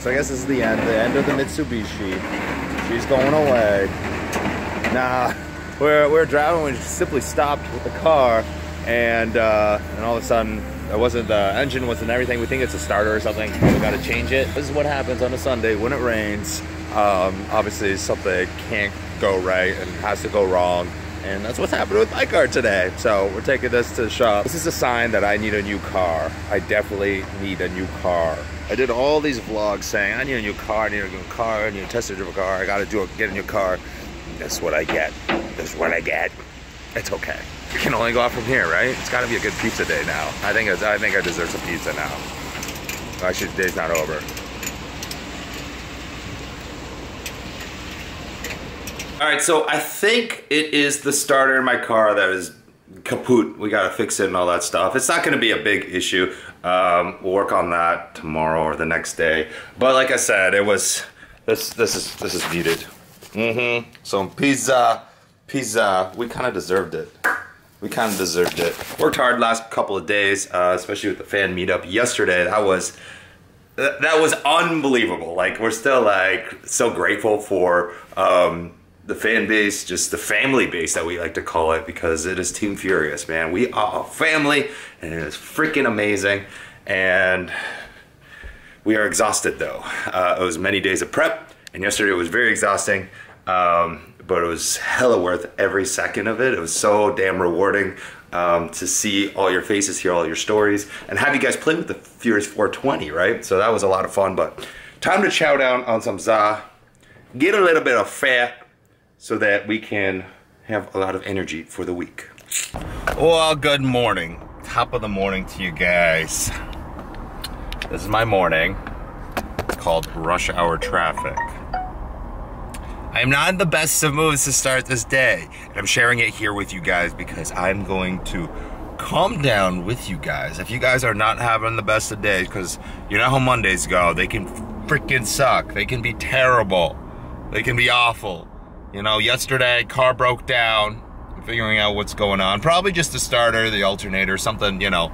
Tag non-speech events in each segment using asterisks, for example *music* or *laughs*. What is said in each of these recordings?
So I guess this is the end, the end of the Mitsubishi. She's going away. Nah, we're, we're driving, we simply stopped with the car and uh, and all of a sudden it wasn't the engine wasn't everything. We think it's a starter or something. We got to change it. This is what happens on a sunday when it rains. Um, obviously something can't go right and has to go wrong and that's what's happening with my car today so we're taking this to the shop this is a sign that i need a new car i definitely need a new car i did all these vlogs saying i need a new car i need a new car i need a test drive a car i gotta do a, get a new car that's what i get that's what i get it's okay we can only go up from here, right? It's got to be a good pizza day now. I think I think I deserve some pizza now. Actually, the day's not over. All right, so I think it is the starter in my car that is kaput. We got to fix it and all that stuff. It's not to be a big issue. Um, we'll work on that tomorrow or the next day. But like I said, it was this. This is this is needed. Mm-hmm. Some pizza, pizza. We kind of deserved it we kind of deserved it. Worked hard last couple of days, uh, especially with the fan meetup yesterday. That was that was unbelievable. Like we're still like so grateful for um, the fan base, just the family base that we like to call it, because it is Team Furious, man. We are a family, and it is freaking amazing. And we are exhausted though. Uh, it was many days of prep, and yesterday it was very exhausting. Um, but it was hella worth every second of it. It was so damn rewarding um, to see all your faces, hear all your stories, and have you guys play with the Furious 420, right? So that was a lot of fun, but time to chow down on some za, get a little bit of fat so that we can have a lot of energy for the week. Well, good morning. Top of the morning to you guys. This is my morning it's called rush hour traffic. I am not in the best of moods to start this day. And I'm sharing it here with you guys because I'm going to calm down with you guys. If you guys are not having the best of days, because you know how Mondays go, they can freaking suck. They can be terrible. They can be awful. You know, yesterday, car broke down. Figuring out what's going on. Probably just the starter, the alternator, something, you know,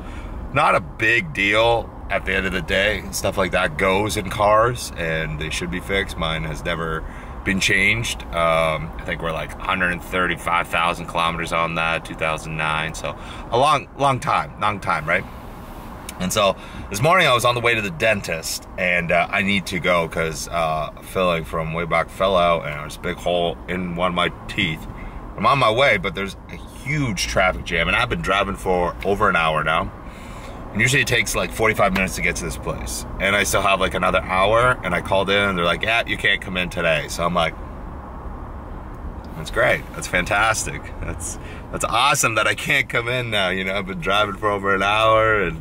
not a big deal at the end of the day. Stuff like that goes in cars and they should be fixed. Mine has never been changed. Um, I think we're like 135,000 kilometers on that, 2009. So a long, long time, long time, right? And so this morning I was on the way to the dentist and uh, I need to go because uh, filling from way back fell out and there's a big hole in one of my teeth. I'm on my way, but there's a huge traffic jam and I've been driving for over an hour now. And usually it takes like 45 minutes to get to this place. And I still have like another hour and I called in and they're like, yeah, you can't come in today. So I'm like, that's great. That's fantastic. That's that's awesome that I can't come in now. You know, I've been driving for over an hour and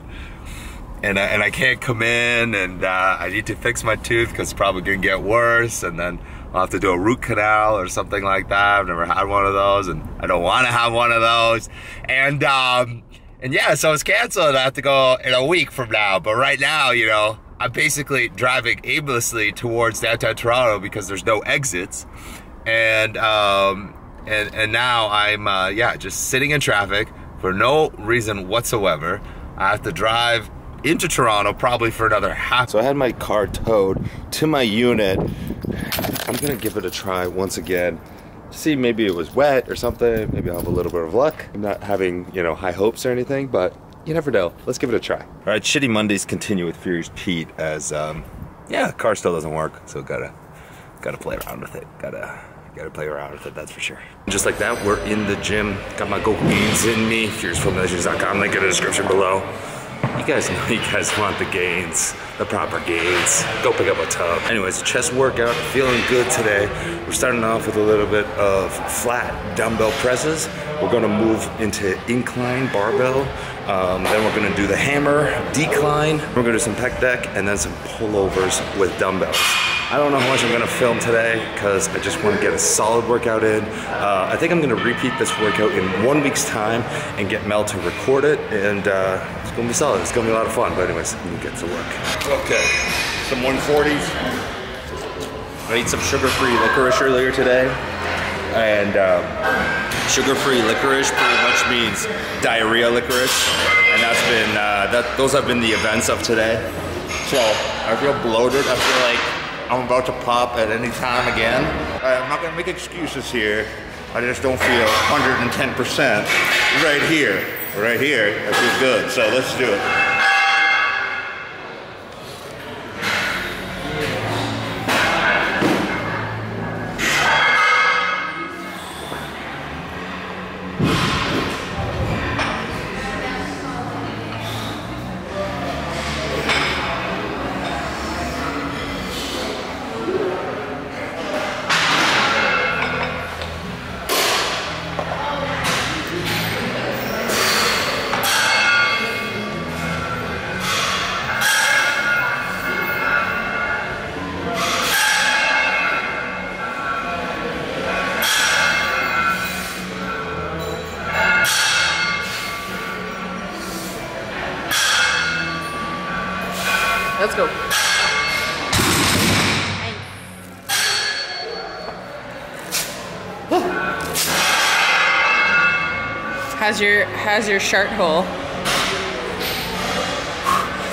and, and I can't come in and uh, I need to fix my tooth because it's probably gonna get worse and then I'll have to do a root canal or something like that. I've never had one of those and I don't want to have one of those. And um, and yeah, so it's canceled. I have to go in a week from now. But right now, you know, I'm basically driving aimlessly towards downtown Toronto because there's no exits. And um, and and now I'm uh, yeah just sitting in traffic for no reason whatsoever. I have to drive into Toronto probably for another half. So I had my car towed to my unit. I'm gonna give it a try once again see maybe it was wet or something. Maybe I'll have a little bit of luck. I'm not having, you know, high hopes or anything, but you never know. Let's give it a try. All right, shitty Mondays continue with Furious Pete as, um, yeah, car still doesn't work, so gotta, gotta play around with it. Gotta, gotta play around with it, that's for sure. Just like that, we're in the gym. Got my Goku Gains in me. FuriousFormulations.com, link in the description below. You guys know you guys want the gains, the proper gains. Go pick up a tub. Anyways, chest workout, feeling good today. We're starting off with a little bit of flat dumbbell presses. We're gonna move into incline barbell. Um, then we're gonna do the hammer, decline. We're gonna do some pec deck and then some pullovers with dumbbells. I don't know how much I'm gonna film today because I just wanna get a solid workout in. Uh, I think I'm gonna repeat this workout in one week's time and get Mel to record it and uh, gonna be solid. It's gonna be a lot of fun, but anyways, let me get to work. Okay, some 140s. I ate some sugar-free licorice earlier today and um, sugar-free licorice pretty much means diarrhea licorice and that's been, uh, that, those have been the events of today. So I feel bloated. I feel like I'm about to pop at any time again. I'm not gonna make excuses here. I just don't feel 110% right here. Right here, I feel good. So let's do it. How's your how's your shirt hole?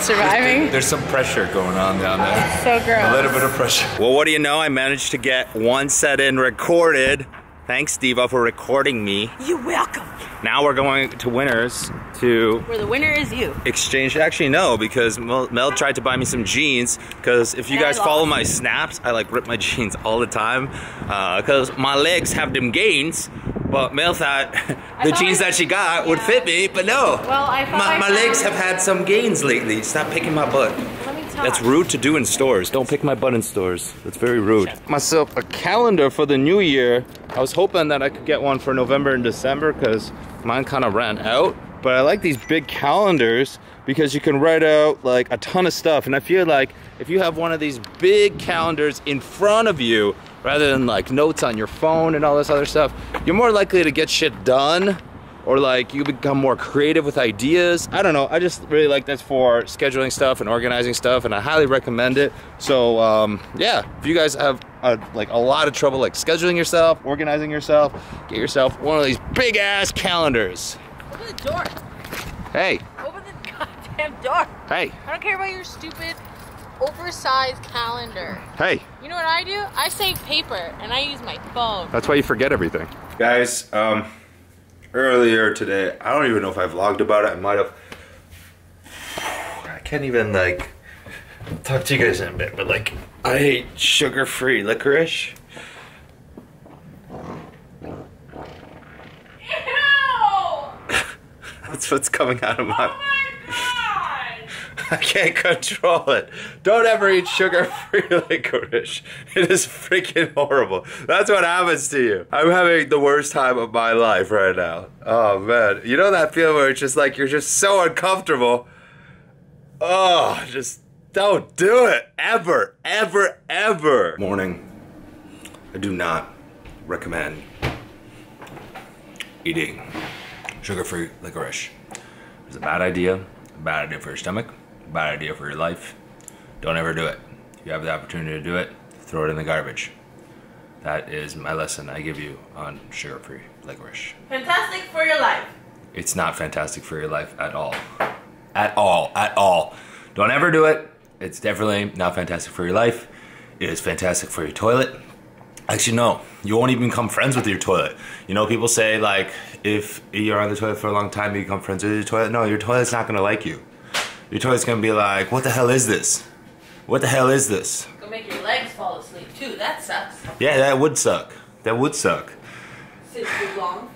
Surviving? There's some pressure going on down there. So gross. A little bit of pressure. Well, what do you know? I managed to get one set in recorded. Thanks, Steve, for recording me. You're welcome. Now we're going to Winners to Where the winner is you. exchange. Actually, no, because Mel, Mel tried to buy me some jeans. Because if you And guys follow lost. my snaps, I like rip my *laughs* jeans all the time. Uh, because my legs have them gains. But Mel thought *laughs* the jeans I- that she got would fit me, but no. Well, I thought my, I my legs have had some gains lately. Stop picking my butt. Let me talk. That's rude to do in stores. Don't pick my butt in stores. That's very rude. Myself a calendar for the new year. I was hoping that I could get one for November and December because mine kind of ran out. But I like these big calendars because you can write out like a ton of stuff. And I feel like if you have one of these big calendars in front of you rather than like notes on your phone and all this other stuff, you're more likely to get shit done or like you become more creative with ideas. I don't know. I just really like this for scheduling stuff and organizing stuff, and I highly recommend it. So um, yeah, if you guys have a, like a lot of trouble like scheduling yourself, organizing yourself, get yourself one of these big ass calendars. Open the door. Hey, Open the *laughs* goddamn door. hey, I don't care about your stupid oversized calendar. hey. You know what I do? I save paper and I use my phone. That's why you forget everything. Guys, um, earlier today, I don't even know if I vlogged about it. I might have. I can't even like talk to you guys in a bit, but like, I hate sugar-free licorice. Ew! *laughs* That's what's coming out of my. Oh my I can't control it. Don't ever eat sugar-free *laughs* licorice. It is freaking horrible. That's what happens to you. I'm having the worst time of my life right now. Oh man, you know that feeling where it's just like you're just so uncomfortable. Oh, just don't do it ever, ever, ever. Morning. I do not recommend eating sugar-free licorice. It's a bad idea. Bad idea for your stomach. Bad idea for your life. Don't ever do it. If you have the opportunity to do it, throw it in the garbage. That is my lesson I give you on sugar-free licorice. Fantastic for your life. It's not fantastic for your life at all. At all. At all. Don't ever do it. It's definitely not fantastic for your life. It is fantastic for your toilet. Actually, no. You won't even become friends with your toilet. You know, people say, like, if you're on the toilet for a long time, you become friends with your toilet. No, your toilet's not gonna like you. Your toilet's gonna be like, what the hell is this? What the hell is this? Go make your legs fall asleep too. That sucks. Yeah, that would suck. That would suck. Sit too long.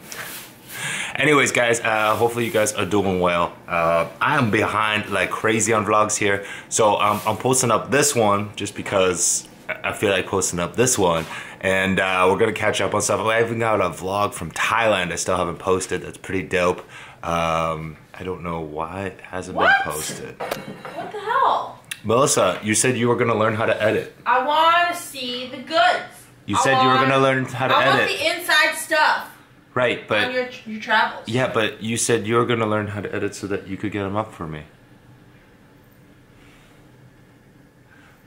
Anyways, guys, uh, hopefully you guys are doing well. Uh, I am behind like crazy on vlogs here, so um, I'm posting up this one just because I I feel like posting up this one, and uh, we're gonna catch up on stuff. I even got a vlog from Thailand I still haven't posted. That's pretty dope. Um, I don't know why it hasn't What? been posted. What the hell? Melissa, you said you were gonna learn how to edit. I want to see the goods. You I said you were gonna learn how to I want edit. the inside stuff Right, but on your your travels. Yeah, but you said you were gonna learn how to edit so that you could get them up for me.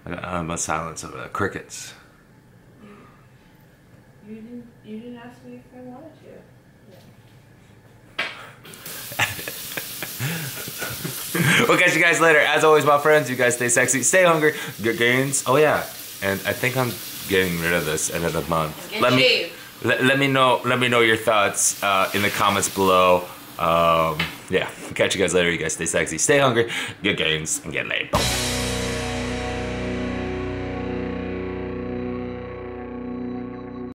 I got um, a silence of uh, crickets. You didn't. You didn't ask me if I wanted to. *laughs* we'll catch you guys later. As always, my friends, you guys stay sexy, stay hungry, get gains. Oh yeah, and I think I'm getting rid of this end of the month. Let me let, let me know let me know your thoughts uh, in the comments below. Um, yeah, catch you guys later. You guys stay sexy, stay hungry, get gains, and get laid.